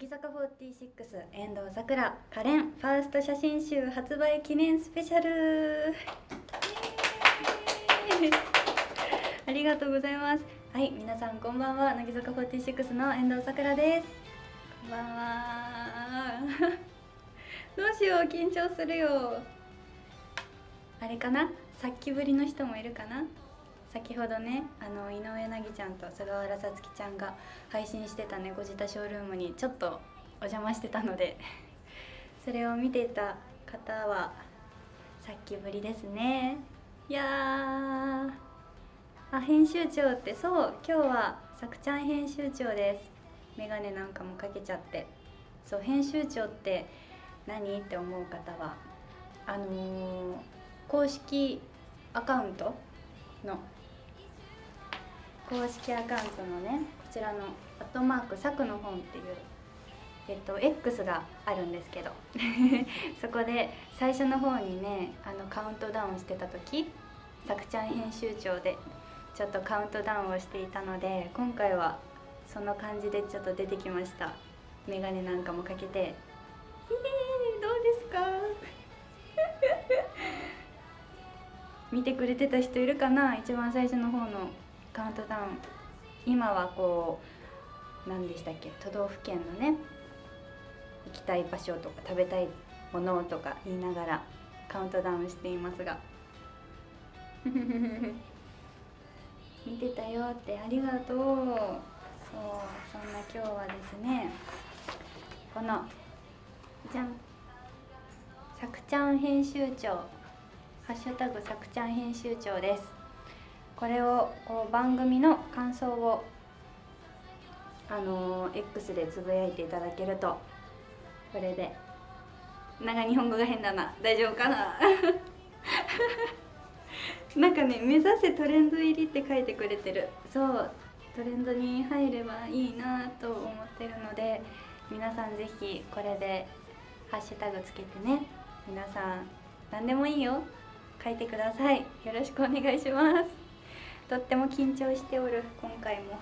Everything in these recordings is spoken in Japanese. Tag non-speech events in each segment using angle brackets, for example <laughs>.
乃木坂46遠藤さくら可憐ファースト写真集発売記念スペシャル。<laughs> ありがとうございます。はい皆さんこんばんは。乃木坂46の遠藤さくらです。こんばんは。<laughs> どうしよう緊張するよ。あれかな？さっきぶりの人もいるかな？先ほどねあの井上凪ちゃんと菅原さつきちゃんが配信してたねご自宅ショールームにちょっとお邪魔してたので <laughs> それを見ていた方はさっきぶりですね。いやあ編集長ってそう今日はさくちゃん編集長です。眼鏡なんかもかけちゃって。そう編集長って何って思う方はあのー、公式アカウントの公式アカウントのねこちらの「アットマークサクの本」っていうえっと X があるんですけど <laughs> そこで最初の方にねあのカウントダウンしてた時さくちゃん編集長でちょっとカウントダウンをしていたので今回はその感じでちょっと出てきました眼鏡なんかもかけて「えー、どうですか?」<laughs> 見てくれてた人いるかな？一番最初の方のカウントダウン。今はこう何でしたっけ？都道府県のね行きたい場所とか食べたいものとか言いながらカウントダウンしていますが。<laughs> 見てたよってありがとう。そうそんな今日はですねこのじゃんさくちゃん編集長。ハッシュタグさくちゃん編集長です。これをこう番組の感想をあの、X でつぶやいていただけるとこれで長日本語が変だな。大丈夫かな？<laughs> なんかね目指せトレンド入りって書いてくれてる。そうトレンドに入ればいいなと思ってるので皆さん是非これでハッシュタグつけてね。皆さん何でもいいよ。書いてください。よろしくお願いします。とっても緊張しておる今回も。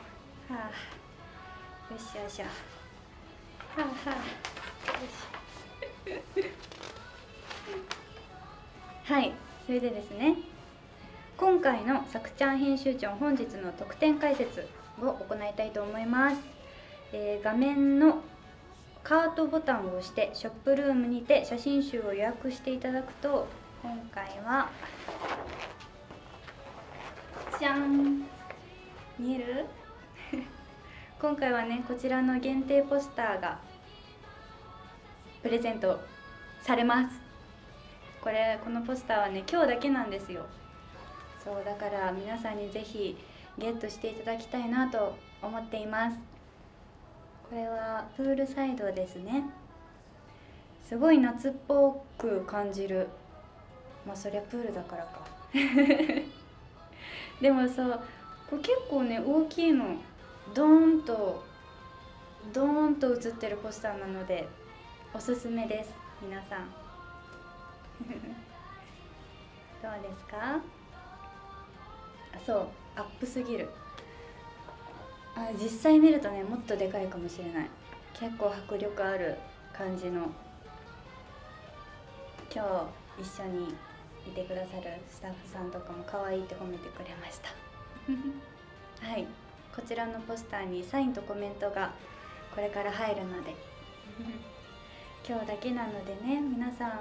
はあ。よしよしはあはあ。よしはいそれでですね今回のさくちゃん編集長本日の特典解説を行いたいと思います、えー、画面のカートボタンを押してショップルームにて写真集を予約していただくと今回はじゃん。見える？<laughs> 今回はねこちらの限定ポスターがプレゼントされます。これこのポスターはね今日だけなんですよ。そうだから皆さんにぜひゲットしていただきたいなと思っています。これはプールサイドですね。すごい夏っぽく感じる。まあそりゃプールだからか。<laughs> でもさこれ結構ね大きいのドーンとドーンと写ってるポスターなのでおすすめです皆さん。<laughs> どうですか？あそうアップすぎる。あ実際見るとねもっとでかいかもしれない。結構迫力ある感じの。今日一緒にいてくださるスタッフさんとかも可愛いって褒めてくれました。<laughs> はい。こちらのポスターにサインとコメントがこれから入るので。<laughs> 今日だけなのでね皆さん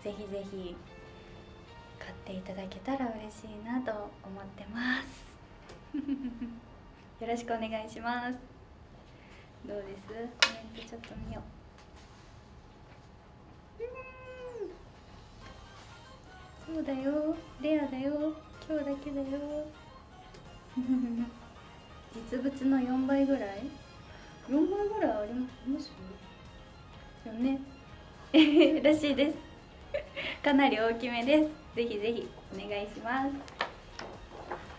ぜひぜひ買っていただけたら嬉しいなと思ってます。<laughs> よろしくお願いします。どうです？コメントちょっと見ようそうだよ。レアだよ。今日だけだよ。<laughs> 実物の4倍ぐらい？4倍ぐらいありますよ。ね。<laughs> らしいです。かなり大きめです。ぜひぜひお願いします。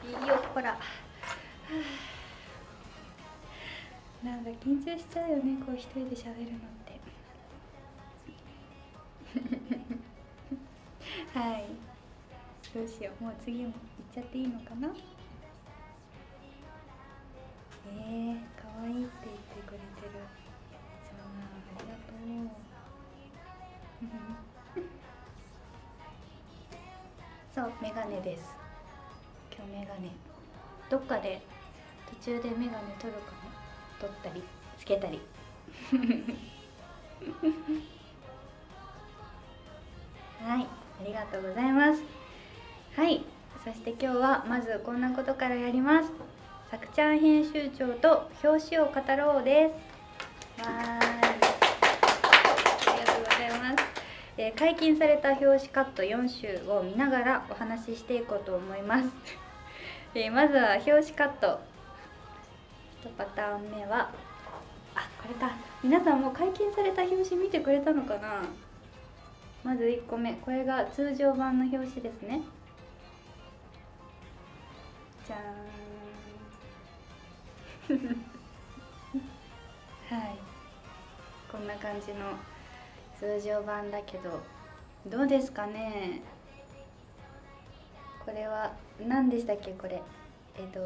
いいよほら。なんか緊張しちゃうよねこう一人で喋るのって <laughs> はい。どうしよう。もう次も行っちゃっていいのかな？えー、かわいいって言ってくれてる。そう。<laughs> そうメガネです。今日メガネ。どっかで途中でメガネ取るかも。取ったりつけたり。<laughs> はい。ありがとうございます。はい。そして今日はまずこんなことからやります。さくちゃん編集長と表紙を語ろうです。わーい。ありがとうございます、えー解禁された表紙カット4週を見ながらお話ししていこうと思います、えーまずは表紙カット。1パターン目は。あこれか。皆さんもう解禁された表紙見てくれたのかな？まず1個目これが通常版の表紙ですね。じゃーん。<laughs> はい。こんな感じの通常版だけどどうですかね。これは何でしたっけ？これ。えっ、と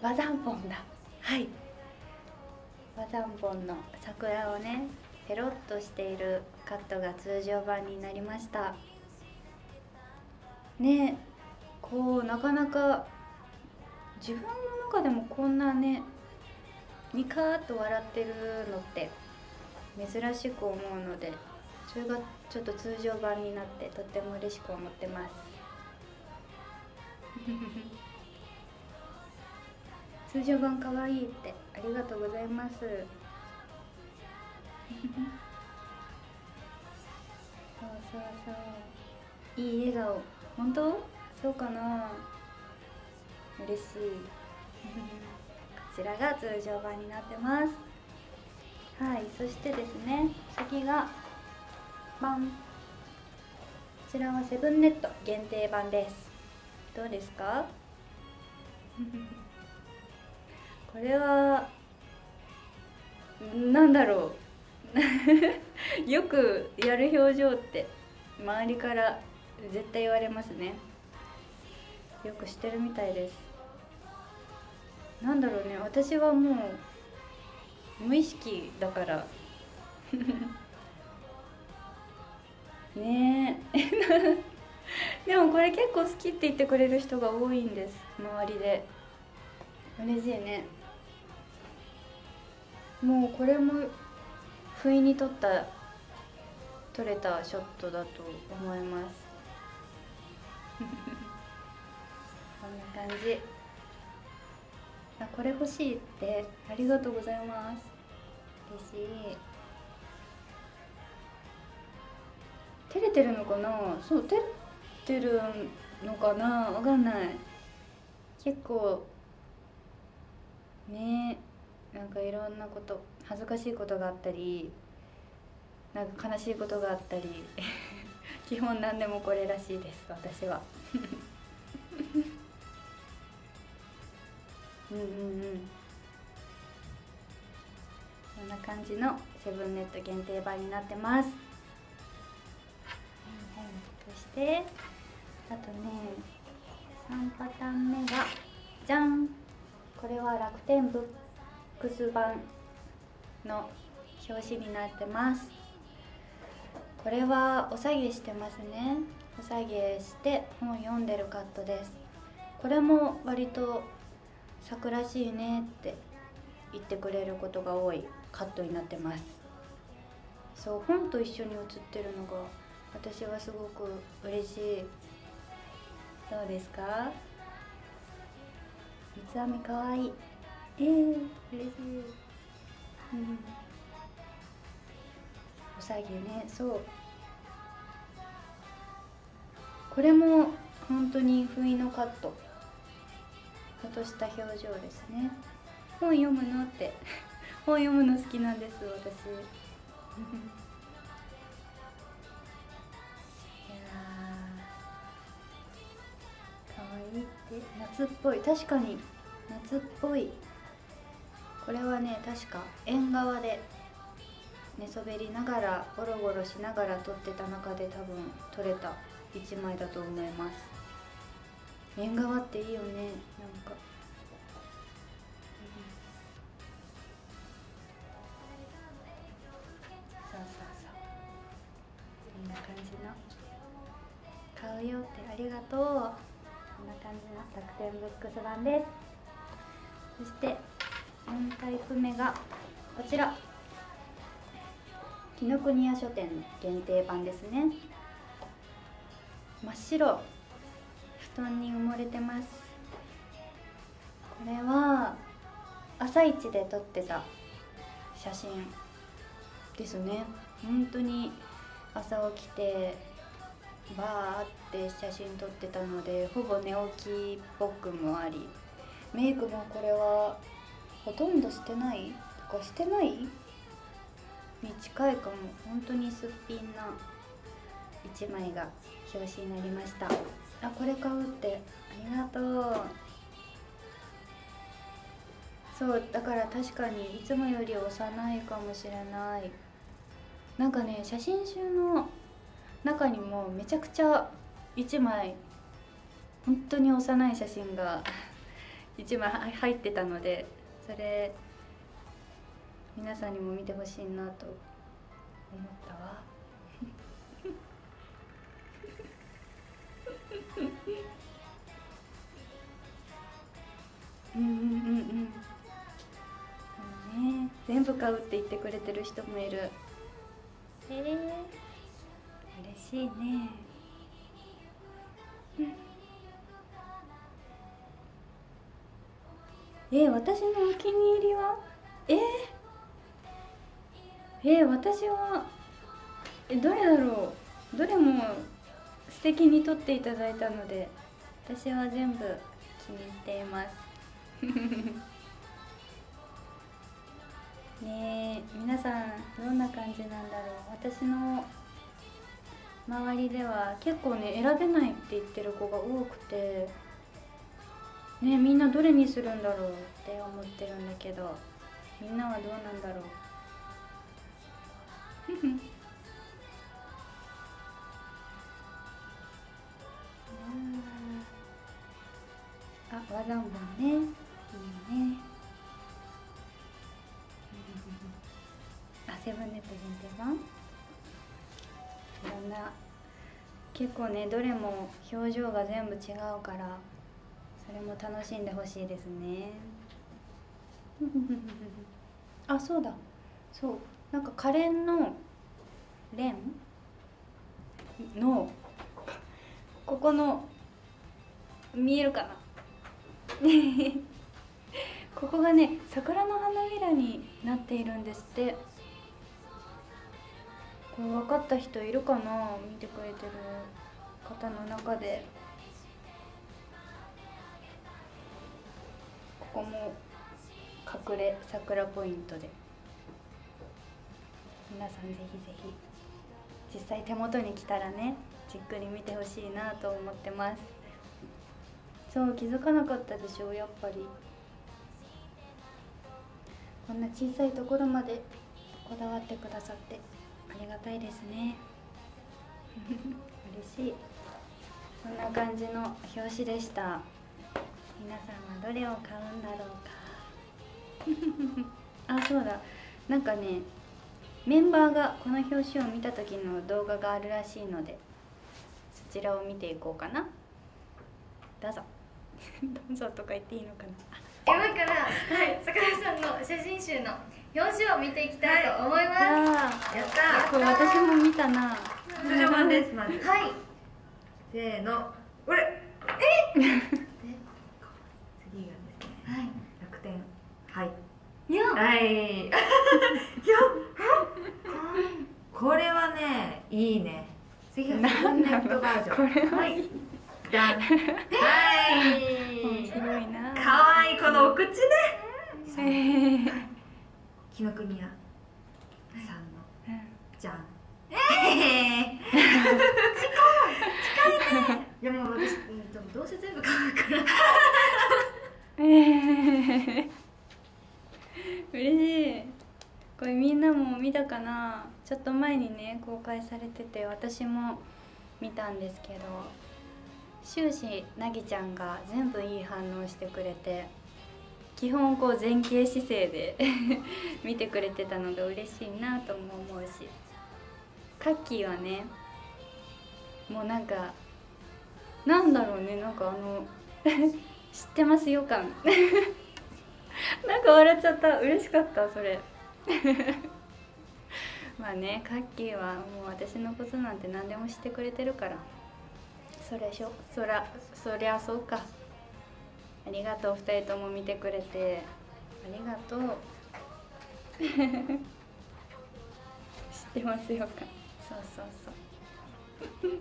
和三本だ。はい。和三本の桜をねペロッとしているカットが通常版になりました。ねこうなかなか自分の中でもこんなねニカーッと笑ってるのって珍しく思うのでそれがちょっと通常版になってとっても嬉しく思ってます。<laughs> 通常版かわいいってありがとうございます。そうそうそう。いい笑顔。本当？そうかな。嬉しい。こちらが通常版になってます。はいそしてですね次がバンこちらはセブンネット限定版です。どうですか？<laughs> これはなんだろう <laughs> よくやる表情って周りから絶対言われますね。よくしてるみたいです。なんだろうね。私はもう無意識だから。<laughs> ねえ。<laughs> でもこれ結構好きって言ってくれる人が多いんです。周りで。嬉しいね。もうこれも不意に撮った撮れたショットだと思います。<laughs> こんな感じ。あこれ欲しいって。ありがとうございます。嬉しい。照れてるのかな？そう照れてるのかな？わかんない。結構ね。えなんかいろんなこと恥ずかしいことがあったりなんか悲しいことがあったり <laughs> 基本何でもこれらしいです私は。<laughs> うんうんうん。こんな感じのセブンネット限定版になってます、そしてあとね3パターン目がじゃん。これは楽天ブックス版の表紙になってます。これはお下げしてますね。お下げして本読んでるカットです。これも割と桜らしいねって言ってくれることが多いカットになってます。そう本と一緒に写ってるのが私はすごく嬉しい。どうですか？三つ編みかわいい。えー、嬉しい、うん、おさげね。そう。これも本当に不意のカット。ふとした表情ですね。本読むのって。<laughs> 本読むの好きなんです私。<laughs> いやかわいいって。夏っぽい。確かに。夏っぽい。これはね確か縁側で寝そべりながらゴロゴロしながら撮ってた中で多分撮れた1枚だと思います。縁側っていいよねなんか、そうそうそう。こんな感じの「買うよ」ってありがとう。こんな感じの楽天ブックス版です。そして4タイプ目がこちら。紀ノ国屋書店限定版ですね。真っ白。布団に埋もれてます。これは朝一で撮ってた写真ですね。本当に朝起きてバーって写真撮ってたのでほぼ寝起きっぽくもあり。メイクもこれはほとんどしてない？とかしてない？に近いかも。本当にすっぴんな1枚が表紙になりました。あこれ買うって。ありがとう。そうだから確かにいつもより幼いかもしれない。なんかね写真集の中にもめちゃくちゃ1枚本当に幼い写真が <laughs> 1枚入ってたのでそれ皆さんにも見てほしいなと思ったわ。<laughs> うんうんうんうん。ね全部買うって言ってくれてる人もいる。へえ。嬉しいねえ私のお気に入りは？え？え私はえどれだろう？どれも素敵に撮っていただいたので私は全部気に入っています。<laughs> ねえ皆さんどんな感じなんだろう？私の周りでは結構ね選べないって言ってる子が多くて。ねみんなどれにするんだろうって思ってるんだけどみんなはどうなんだろう。<laughs> あ和三盆ね。いいね。あセブンネット限定版いろんな。結構ねどれも表情が全部違うから。それも楽しんでほしいですね。<laughs> あそうだ。そう。なんか可憐のレン？のここの見えるかな？<laughs> ここがね桜の花びらになっているんですって。これ分かった人いるかな？見てくれてる方の中で。ここも隠れ桜ポイントで皆さんぜひぜひ実際手元に来たらねじっくり見てほしいなと思ってます。そう気づかなかったでしょやっぱり。こんな小さいところまでこだわってくださってありがたいですね。嬉しい。こんな感じの表紙でした。皆さんはどれを買うんだろうか。<laughs> あそうだ。なんかねメンバーがこの表紙を見た時の動画があるらしいのでそちらを見ていこうかな。どうぞ。<laughs> どうぞとか言っていいのかな。今から、はい、桜さんの写真集の表紙を見ていきたいと思います。あやったー。これ私も見たな。<laughs> 通常版ですまず。はい。せーの。これで次がですねはい。楽天はいいや、はい。<laughs> いやこれはねいいね。次はセブンネットバージョン。これは。はい。はい。面白いな。かわいいこのお口ね。へー。紀ノ国屋さんの。うん。じゃん。ええ <laughs> でも私、うんでもどうせ全部買うから。えー嬉しい。これみんなも見たかな？ちょっと前にね公開されてて私も見たんですけど終始なぎちゃんが全部いい反応してくれて基本こう前傾姿勢で <laughs> 見てくれてたのが嬉しいなとも思うしカッキーはねもうなんかなんだろうねなんかあの <laughs> 知ってますよ感。笑っちゃった。嬉しかったそれ。<laughs> まあねカッキーはもう私のことなんて何でも知ってくれてるから。それしょ。そらそりゃそうか。ありがとう2人とも見てくれて。ありがとう。<laughs> 知ってますよか。そうそうそう。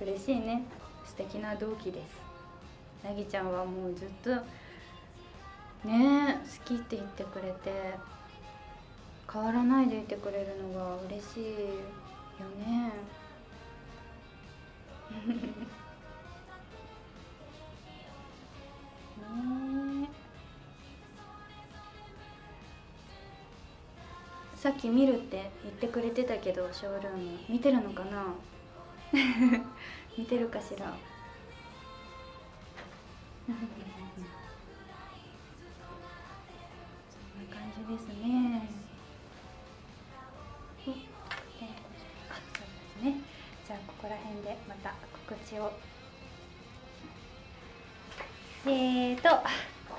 <laughs> 嬉しいね。素敵な同期です。なぎちゃんはもうずっとねえ好きって言ってくれて変わらないでいてくれるのが嬉しいよね。<laughs> ね。えさっき見るって言ってくれてたけどショールーム見てるのかな？<laughs> 見てるかしら？ですね。そうですね。じゃあここら辺でまた告知を。えーと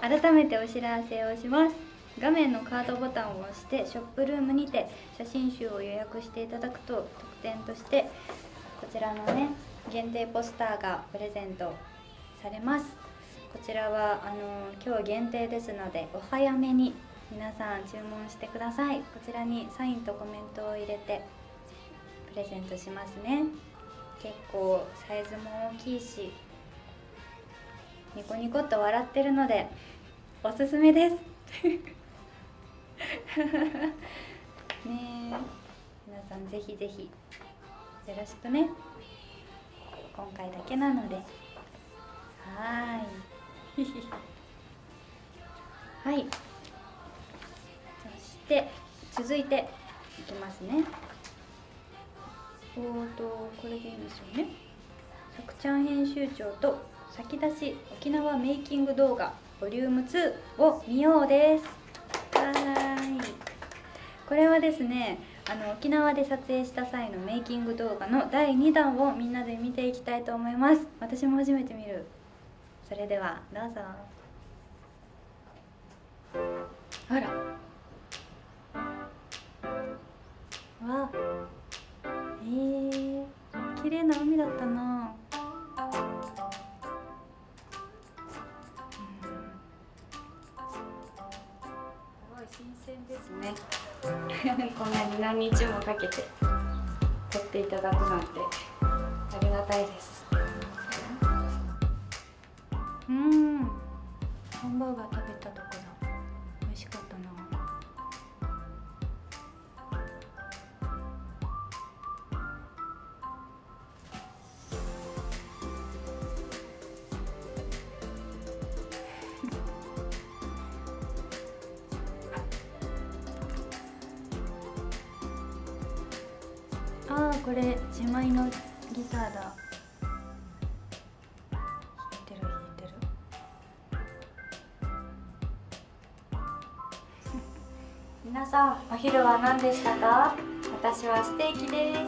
改めてお知らせをします。画面のカードボタンを押してショップルームにて写真集を予約していただくと特典としてこちらのね限定ポスターがプレゼントされます。こちらはあの今日限定ですのでお早めに皆さん注文してください。こちらにサインとコメントを入れてプレゼントしますね。結構サイズも大きいしニコニコっと笑ってるのでおすすめです。<laughs> ねえ皆さんぜひぜひよろしくね。今回だけなので。はーい。<laughs> はい。して続いていきますね。おーとこれでいいんですよね。さくちゃん編集長と先出し沖縄メイキング動画ボリューム2を見ようです。はーい。これはですねあの沖縄で撮影した際のメイキング動画の第2弾をみんなで見ていきたいと思います。私も初めて見る。それではどうぞ。あら。わ。えー、綺麗な海だったな。すごい新鮮ですね。<laughs> こんなに何日もかけて撮っていただくなんてありがたいです。うん。ハンバーガー食べたとこだ何でしたか？私はステーキです。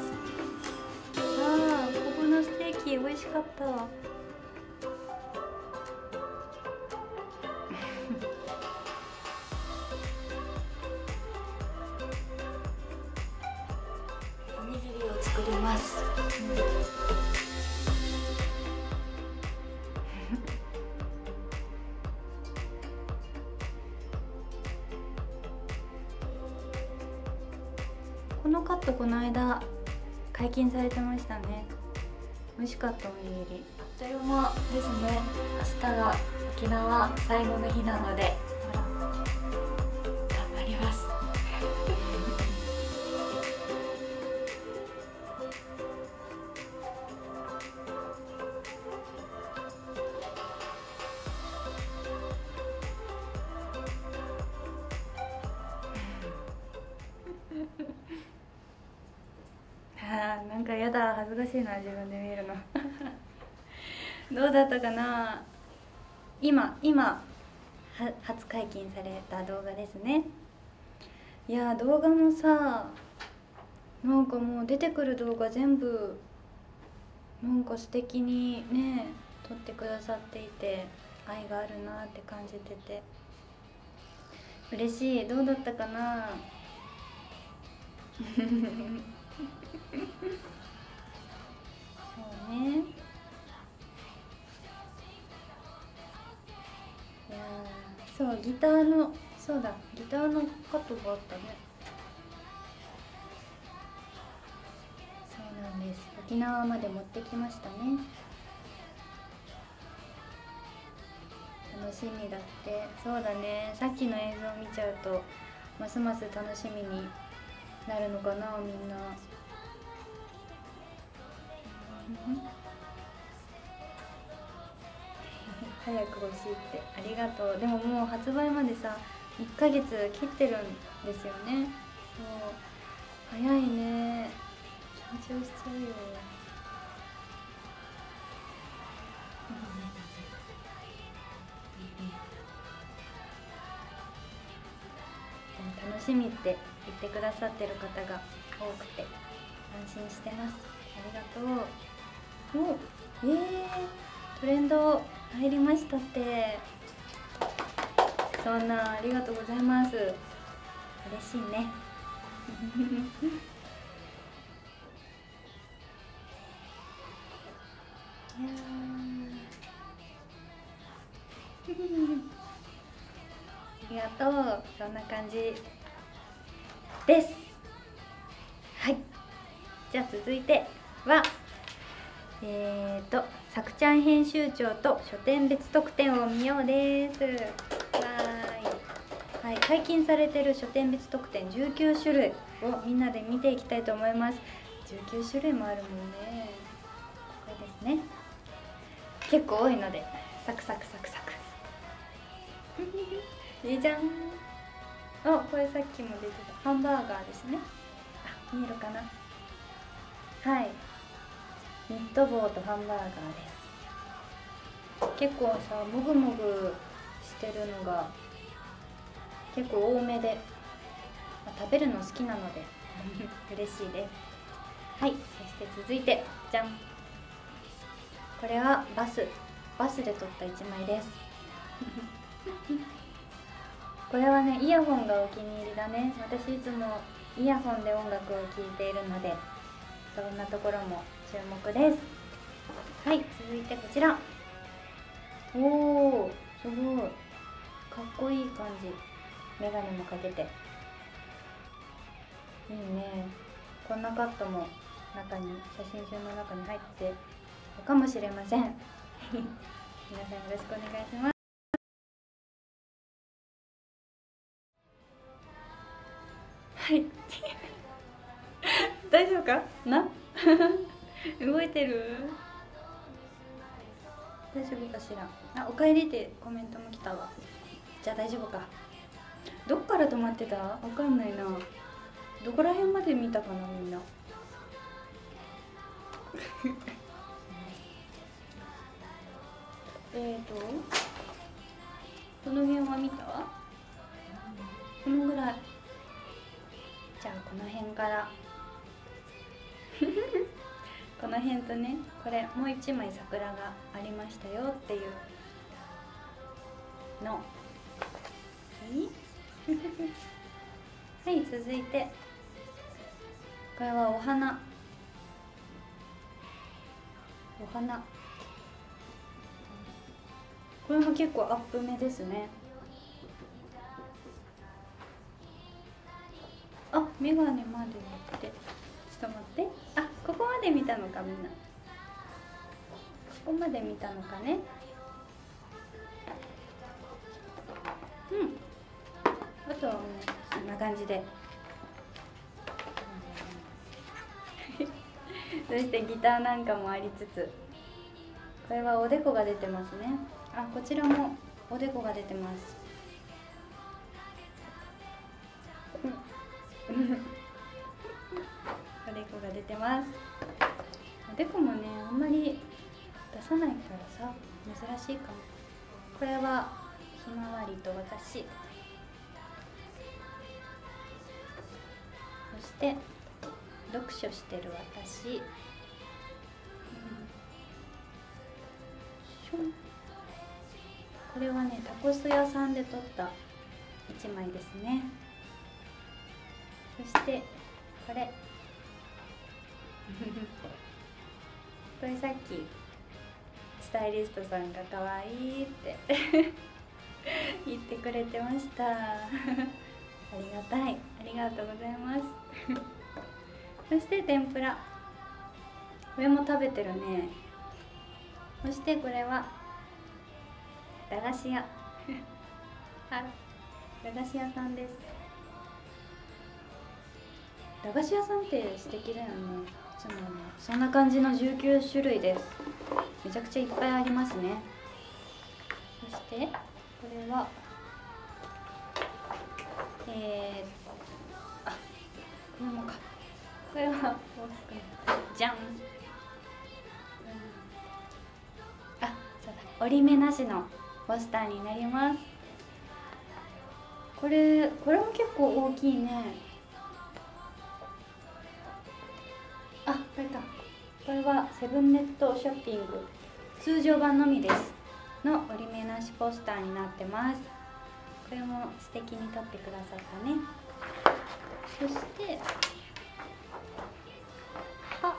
ああここのステーキ美味しかった。かったおにぎり。あっという間ですね。明日が沖縄最後の日なので頑張ります。<laughs> あーなんかやだ恥ずかしいな自分で。どうだったかな？今今は初解禁された動画ですね。いや動画もさなんかもう出てくる動画全部なんか素敵にね撮ってくださっていて愛があるなって感じてて。嬉しい。どうだったかな？<laughs> そうね。そうギターのそうだギターのカットがあったね。そうなんです。沖縄まで持ってきましたね。楽しみだって。そうだね。さっきの映像見ちゃうとますます楽しみになるのかなみんな。早く欲しいってありがとう。でももう発売までさ1ヶ月切ってるんですよね。そう早いね。緊張しちゃうよ。でも楽しみって言ってくださってる方が多くて安心してます。ありがとう。おえー、トレンド入りましたって。そんなありがとうございます。嬉しいね。いやありがとう。そんな感じです。はい。じゃあ続いてはえーとさくちゃん編集長と書店別特典を見ようです。わーい。はい解禁されてる書店別特典19種類をみんなで見ていきたいと思います。19種類もあるもんね。これですね。結構多いのでサクサクサクサク。<laughs> いいじゃん。あこれさっきも出てた。ハンバーガーですね。あ見えるかな。はい。ニット帽とハンバーガーです。結構さもぐもぐしてるのが結構多めで、まあ食べるの好きなので <laughs> 嬉しいです。はい。そして続いてじゃん。これはバス。バスで撮った1枚です。<laughs> これはねイヤホンがお気に入りだね。私いつもイヤホンで音楽を聴いているのでそんなところも注目です。はい続いてこちら。おおすごい。かっこいい感じ。メガネもかけて。いいね。こんなカットも中に写真集の中に入ってるかもしれません。<laughs> 皆さんよろしくお願いします。はい。<laughs> 大丈夫か？な？<laughs> 動いてる？大丈夫かしら？あおかえりってコメントも来たわ。じゃあ大丈夫か。どっから止まってた？わかんないな。どこら辺まで見たかなみんな。<laughs> えーとこの辺は見た？わこのぐらい。じゃあこの辺からこの辺とねこれもう一枚桜がありましたよっていう。の。はい。<laughs> はい続いて。これはお花。お花。これも結構アップ目ですね。あメガネまで持って。ちょっと待って。あここまで見たのかみんな。ここまで見たのかね。うん。あとはもうこんな感じで。<laughs> そしてギターなんかもありつつ。これはおでこが出てますね。あこちらもおでこが出てます。てます。おでこもねあんまり出さないからさ珍しいかも。これはひまわりと私。そして読書してる私、うん。これはねタコス屋さんで撮った一枚ですね。そしてこれ。<laughs> これさっきスタイリストさんが可愛いって <laughs> 言ってくれてました。<laughs> ありがたい。ありがとうございます。そして天ぷら。これも食べてるね。そしてこれは駄菓子屋。あ駄菓子屋さんです。駄菓子屋さんって素敵だよね。つもねそんな感じの19種類です。めちゃくちゃいっぱいありますね。そしてこれはえー、あこれもか。これはじゃん。あそうだ。折り目なしのポスターになります。これこれも結構大きいね。あこれかこれはセブンネットショッピング。通常版のみです。の折り目なしポスターになってます。これも素敵に撮ってくださったね。そしては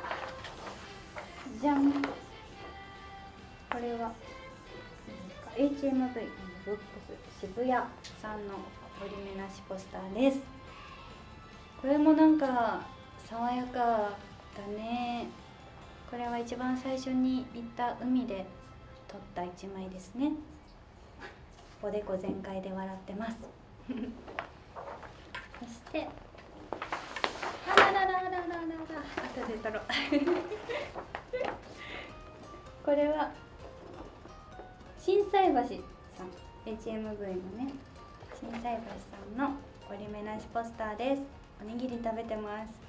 じゃん。これは HMV ブックス渋谷さんの折り目なしポスターです。これもなんか爽やか。だね。これは一番最初に行った海で撮った一枚ですね。おでこ全開で笑ってます。<laughs> そして。あららららららら後で撮ろう。<laughs> これは。心斎橋さん。HMV のね。心斎橋さんの折り目なしポスターです。おにぎり食べてます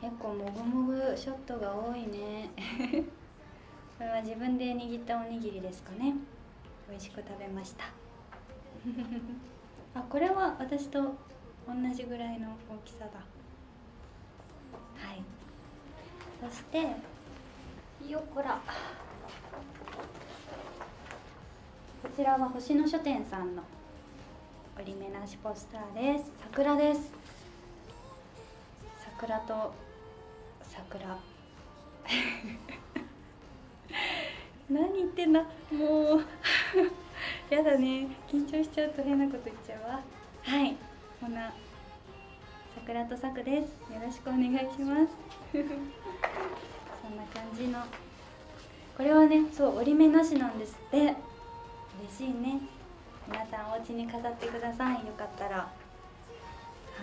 結構もぐもぐショットが多いね。<laughs> これは自分で握ったおにぎりですかね。美味しく食べました。<laughs> あこれは私と同じぐらいの大きさだ。はい。そしてよっこら。こちらは星野書店さんの折り目なしポスターです。桜です。桜と桜。<laughs> 何言ってんだもう。<laughs> やだね。緊張しちゃうと変なこと言っちゃうわ。はい。こんな。桜とさくです。よろしくお願いします。<laughs> そんな感じの。これはねそう折り目なしなんですって。嬉しいね。皆さんお家に飾ってください。よかったら。は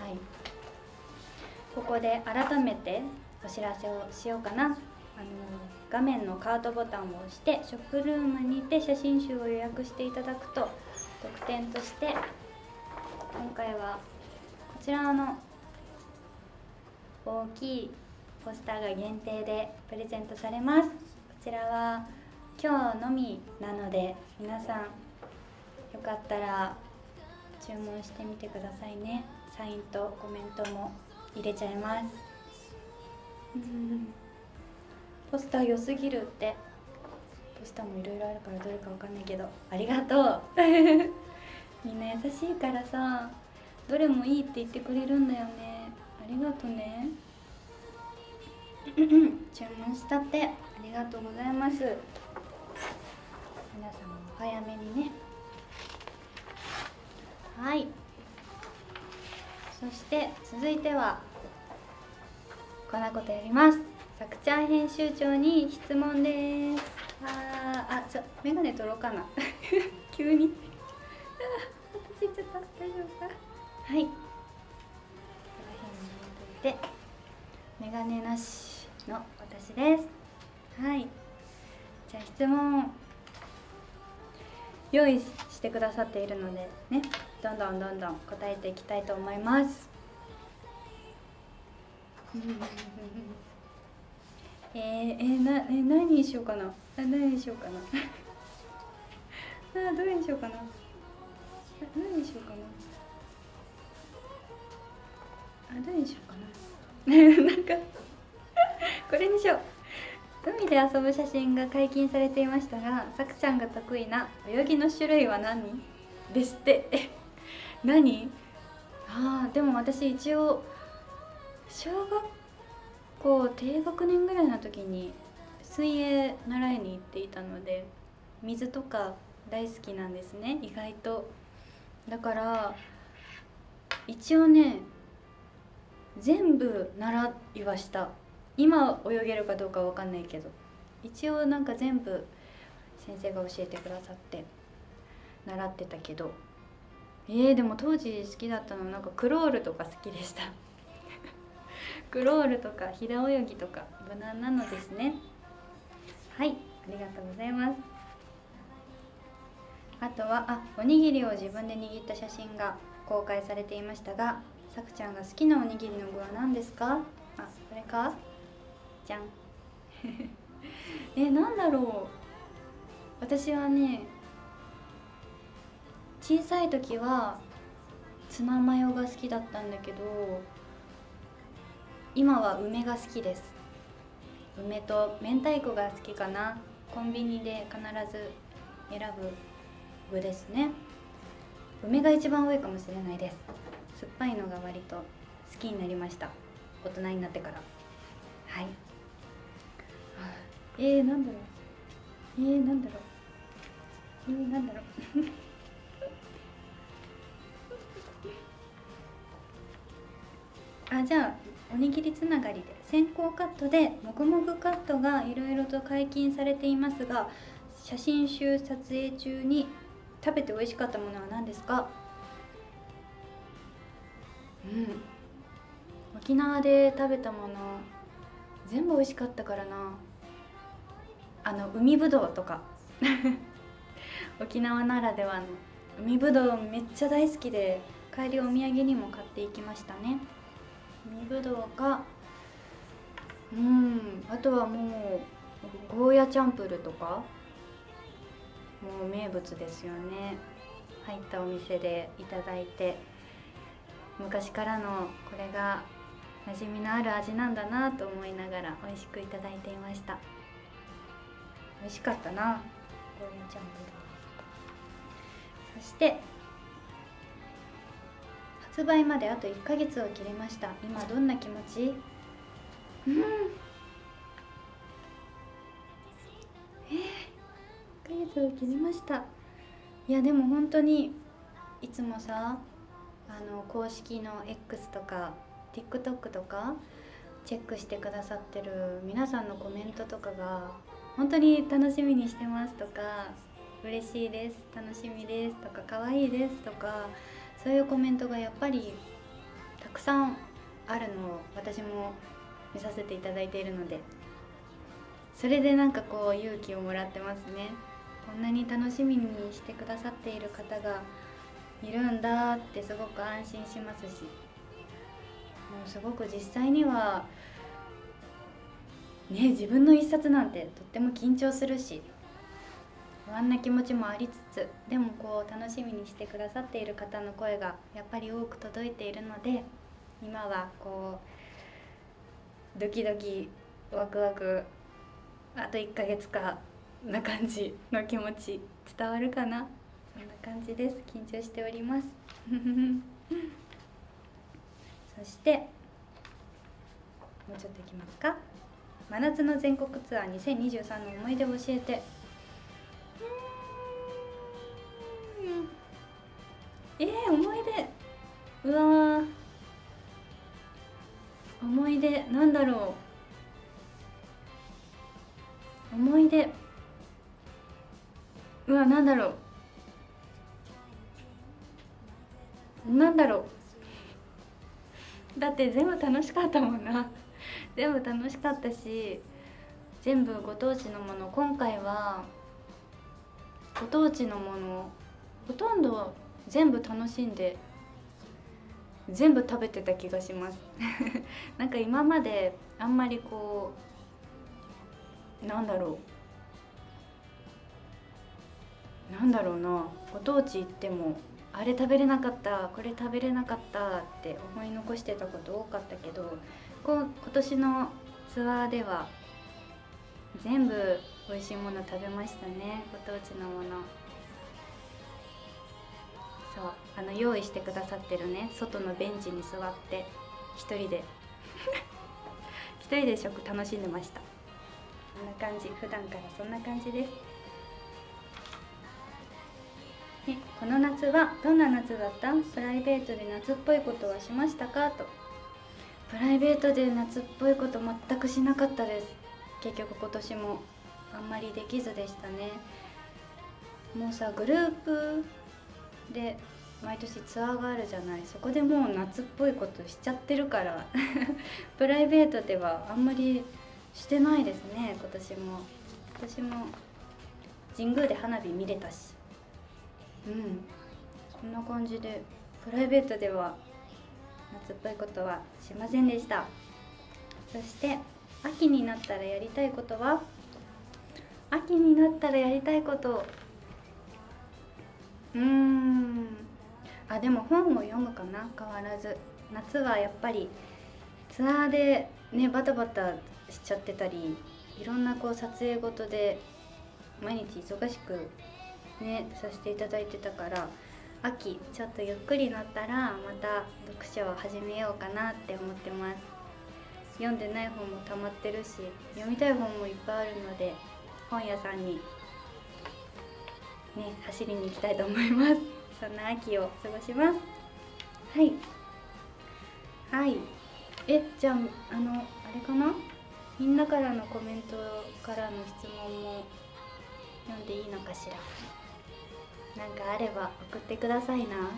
い。ここで改めてお知らせをしようかな。あの画面のカートボタンを押してショップルームにて写真集を予約していただくと特典として今回はこちらの大きいポスターが限定でプレゼントされます。こちらは今日のみなので皆さんよかったら注文してみてくださいね。サインとコメントも入れちゃいます。ポスター良すぎるって。ポスターもいろいろあるからどれかわかんないけど。ありがとう。<laughs> みんな優しいからさ。どれもいいって言ってくれるんだよね。ありがとね。<laughs> 注文したって。ありがとうございます。皆様もお早めにね。はい。そして続いてはこんなことやります。さくちゃん編集長に質問です。あーあちょメガネ取ろうかな。<laughs> 急に。私ちょっと大丈夫か？はい。この辺に置いて。メガネなしの私です。はい。じゃあ質問用意してくださっているのでねどんどんどんどん答えていきたいと思います <laughs> えー、えー、なえ何にしようかな？あ何にしようかな？<laughs> あどれにしようかな？あ何にしようかな？あどれにしようかな？<laughs> なんかこれにしよう。海で遊ぶ写真が解禁されていましたがさくちゃんが得意な泳ぎの種類は何ですって？何？あーでも私一応小学校低学年ぐらいの時に水泳習いに行っていたので水とか大好きなんですね意外と。だから一応ね全部習いはした。今泳げるかどうかわかんないけど一応なんか全部先生が教えてくださって習ってたけど。えー、でも当時好きだったのなんかクロールとか好きでした。クロールとか平泳ぎとか無難なのですね。はいありがとうございます。あとはあおにぎりを自分で握った写真が公開されていましたがさくちゃんが好きなおにぎりの具は何ですか？あこれか？じゃん。<laughs> えなんだろう。私はね小さい時はツナマヨが好きだったんだけど今は梅が好きです。梅と明太子が好きかな。コンビニで必ず選ぶ具ですね。梅が一番多いかもしれないです。酸っぱいのが割と好きになりました。大人になってから。はい。えー、なんだろう。えー、なんだろう。えー、なんだろう。<laughs> あじゃあおにぎりつながりで先行カットでもぐもぐカットがいろいろと解禁されていますが写真集撮影中に食べて美味しかったものは何ですか？うん。沖縄で食べたもの全部美味しかったからな。あの海ぶどうとか。<laughs> 沖縄ならではの。海ぶどうめっちゃ大好きで帰りお土産にも買っていきましたね。海ぶどうがうん。あとはもうゴーヤチャンプルとか。もう名物ですよね。入ったお店でいただいて。昔からのこれが馴染みのある味なんだなと思いながら美味しくいただいていました。美味しかったなゴーヤチャンプルそして発売まであと1ヶ月を切りました。今どんな気持ち？うん。えー、1ヶ月を切りました。いやでも本当にいつもさあの公式の X とか TikTok とかチェックしてくださってる皆さんのコメントとかが本当に楽しみにしてますとか嬉しいです楽しみですとか可愛いですとかそういうコメントがやっぱりたくさんあるのを私も見させていただいているのでそれでなんかこう勇気をもらってますね。こんなに楽しみにしてくださっている方がいるんだってすごく安心しますしもうすごく実際にはね自分の一冊なんてとっても緊張するし不安な気持ちもありつつでもこう楽しみにしてくださっている方の声がやっぱり多く届いているので今はこうドキドキワクワクあと1ヶ月かな感じの気持ち伝わるかな？そんな感じです。緊張しております。<laughs> そしてもうちょっといきますか。真夏の全国ツアー2023の思い出を教えて。えー、思い出。うわ思い出なんだろう。思い出。うわなんだろう。なんだろう。だって全部楽しかったもんな。全部楽しかったし全部ご当地のもの。今回はご当地のものほとんど全部楽しんで全部食べてた気がします。<laughs> なんか今まであんまりこうなんだろう。なんだろうな。ご当地行ってもあれ食べれなかったこれ食べれなかったって思い残してたこと多かったけどこ今年のツアーでは全部美味しいもの食べましたね。ご当地のもの。そうあの用意してくださってるね外のベンチに座って一人で。<laughs> 一人で食楽しんでました。こんな感じ普段からそんな感じです。ね、この夏はどんな夏だった？プライベートで夏っぽいことはしましたか？と。プライベートで夏っぽいこと全くしなかったです。結局今年もあんまりできずでしたね。もうさグループで毎年ツアーがあるじゃない。そこでもう夏っぽいことしちゃってるから。<laughs> プライベートではあんまりしてないですね。今年も。今年も神宮で花火見れたし。うん。そんな感じでプライベートでは夏っぽいことはしませんでした。そして秋になったらやりたいことは？秋になったらやりたいことうーん。あでも本を読むかな変わらず。夏はやっぱりツアーでねバタバタしちゃってたりいろんなこう撮影事で毎日忙しくねさせていただいてたから秋ちょっとゆっくりなったらまた読書を始めようかなって思ってます。読んでない本も溜まってるし読みたい本もいっぱいあるので本屋さんにね走りに行きたいと思います。<laughs> そんな秋を過ごします。はい。はい。えじゃああのあれかな？みんなからのコメントからの質問も読んでいいのかしら？なんかあれば送ってくださいな。なんだ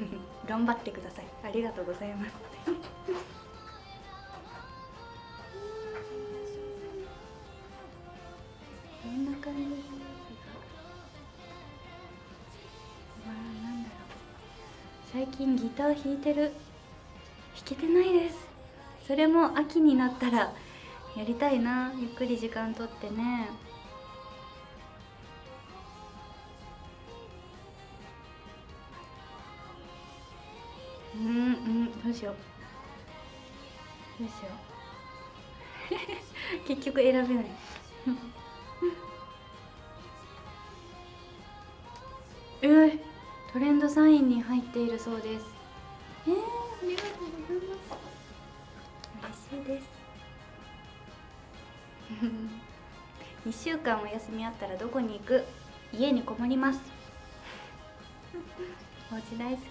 ろう。<laughs> 頑張ってください。ありがとうございます。弾いてる。弾けてないです。それも秋になったらやりたいな。ゆっくり時間とってね。うんうんどうしよう。どうしよう。<laughs> 結局選べない。<laughs> えー、トレンドサインに入っているそうです。えー、ありがとうございます嬉しいです。<laughs> 2週間お休みあったらどこに行く？家にこもります。<laughs> お家大好き。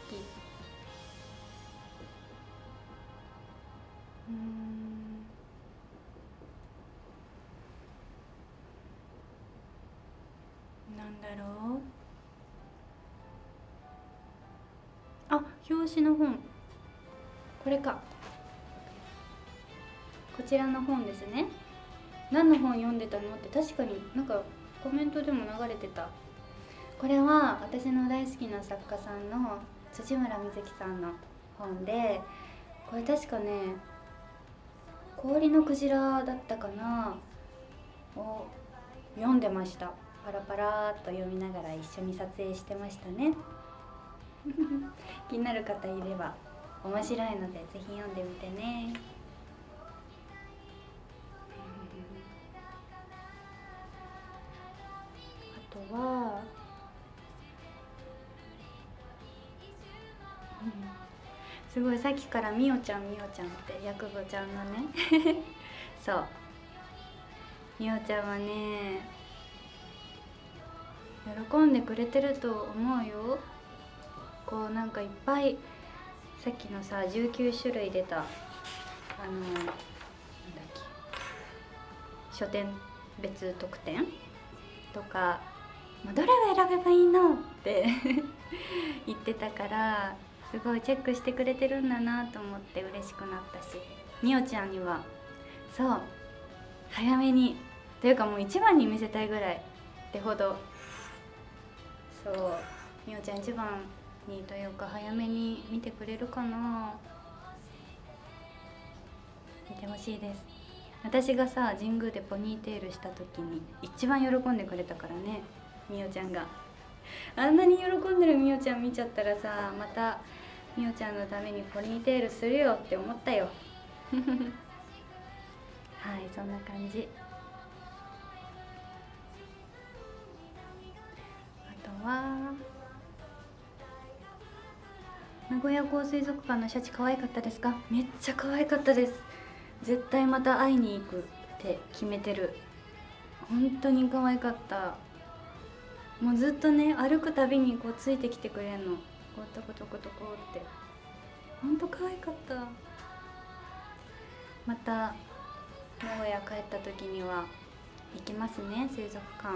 うん。なんだろう？表紙の本。これか。こちらの本ですね。何の本読んでたのって確かになんかコメントでも流れてた。これは私の大好きな作家さんの辻村瑞希さんの本でこれ確かね「氷のクジラ」だったかなを読んでました。パラパラっと読みながら一緒に撮影してましたね。<laughs> 気になる方いれば面白いのでぜひ読んでみてね。あとは、うん。すごいさっきからみおちゃんみおちゃんってヤクボちゃんのね。<laughs> そう。みおちゃんはね喜んでくれてると思うよ。こうなんかいっぱいさっきのさ19種類出たあのなんだっけ書店別特典？とか「どれを選べばいいの?」って <laughs> 言ってたからすごいチェックしてくれてるんだなと思って嬉しくなったしみおちゃんにはそう早めにというかもう一番に見せたいぐらいってほどそうみおちゃん一番にというか早めに見てくれるかな。見てほしいです。私がさ神宮でポニーテールした時に一番喜んでくれたからねみおちゃんが。あんなに喜んでるみおちゃん見ちゃったらさまたみおちゃんのためにポニーテールするよって思ったよ。<laughs> はいそんな感じ。あとは名古屋港水族館のシャチ可愛かったですか？めっちゃ可愛かったです。絶対また会いに行くって決めてる。本当に可愛かった。もうずっとね歩くたびにこうついてきてくれんの。こうトコトコトコって。本当可愛かった。また名古屋帰った時には行きますね水族館。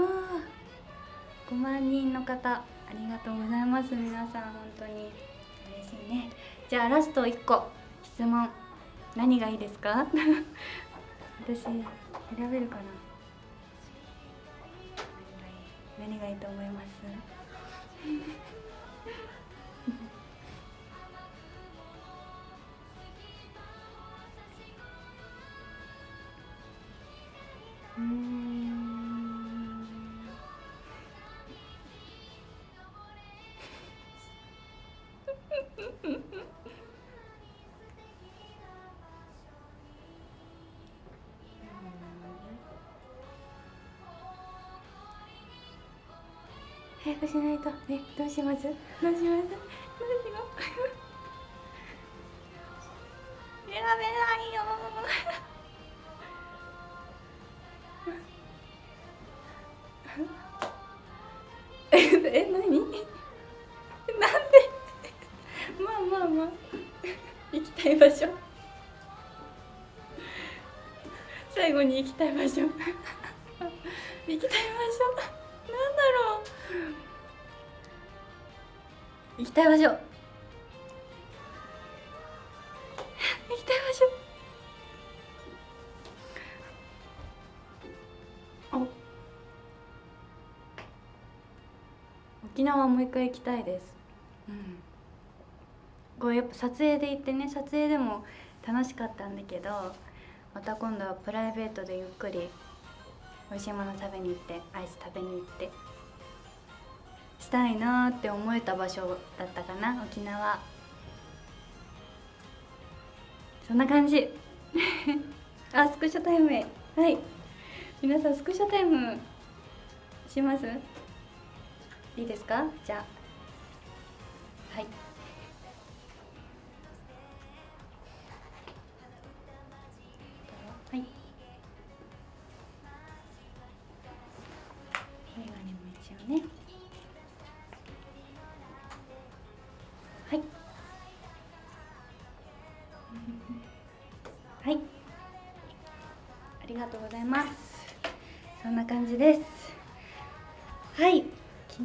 わあ5万人の方。ありがとうございます皆さん本当に。嬉しいね。じゃあラスト1個。質問。何がいいですか？<laughs> 私選べるかな？何がいい？と思います早くしないと。ねどうします？どうします？どうしよう？選べないよ。ええ何？なんで？まあまあまあ。行きたい場所。最後に行きたい場所。行きたい場所きたい場所。行きたい場所。沖縄もう一回行きたいです。うん。こうやっぱ撮影で行ってね撮影でも楽しかったんだけどまた今度はプライベートでゆっくり美味しいもの食べに行ってアイス食べに行って。したいなって思えた場所だったかな沖縄。そんな感じ。<laughs> あスクショタイムへ。はい。皆さんスクショタイムします？いいですか？じゃあ。はい。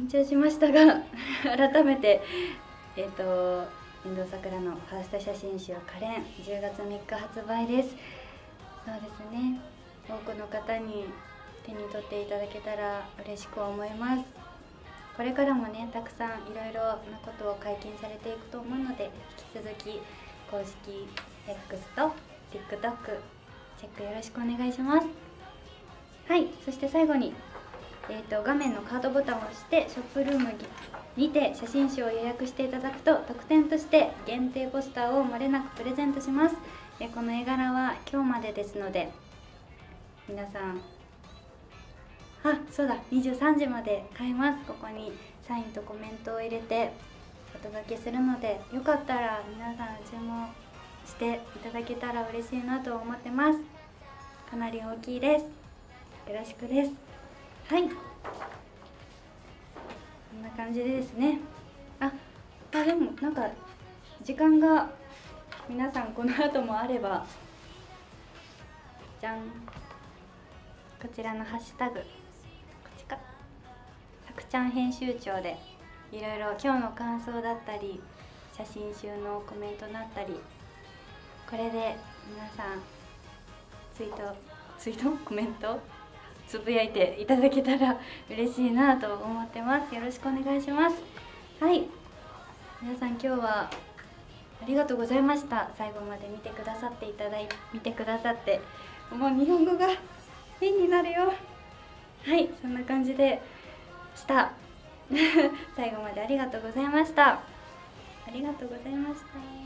緊張しましたが <laughs> 改めてえっ、と遠藤さくらのファースト写真集「可憐」10月3日発売です。そうですね。多くの方に手に取っていただけたら嬉しく思います。これからもねたくさんいろいろなことを解禁されていくと思うので引き続き公式 X と TikTok チェックよろしくお願いします。はい。そして最後にえー、と画面のカードボタンを押してショップルームにて写真集を予約していただくと特典として限定ポスターを漏れなくプレゼントします、えこの絵柄は今日までですので皆さんあそうだ23時まで買えます。ここにサインとコメントを入れてお届けするのでよかったら皆さん注文していただけたら嬉しいなと思ってます。かなり大きいです。よろしくです。はい。こんな感じでですね。ああでもなんか時間が皆さんこの後もあればじゃん。こちらのハッシュタグ。こっちか。さくちゃん編集長でいろいろ今日の感想だったり写真集のコメントだったりこれで皆さんツイートツイート？コメント？つぶやいていただけたら嬉しいなと思ってます。よろしくお願いします。はい。皆さん今日はありがとうございました。最後まで見てくださっていただい見てくださってもう日本語が変になるよ。ははい。そんな感じでした。<laughs> 最後までありがとうございました。ありがとうございました。